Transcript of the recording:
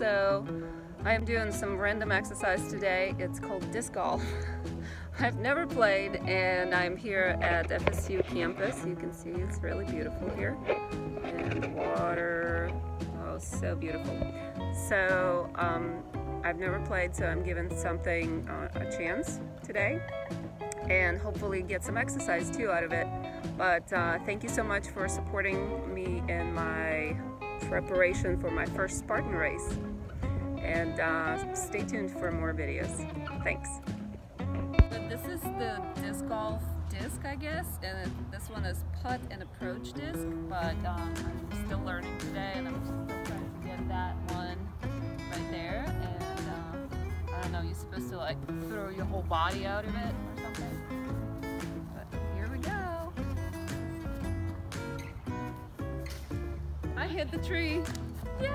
So I am doing some random exercise today. It's called disc golf. I've never played and I'm here at FSU campus. You can see it's really beautiful here. And the water, oh so beautiful. So um, I've never played so I'm giving something uh, a chance today and hopefully get some exercise too out of it. But uh, thank you so much for supporting me in my preparation for my first Spartan race. And uh, stay tuned for more videos. Thanks. This is the disc golf disc, I guess, and this one is putt and approach disc, but um, I'm still learning today, and I'm still trying to get that one right there. And uh, I don't know, you're supposed to like throw your whole body out of it or something. Hit the tree. Yay!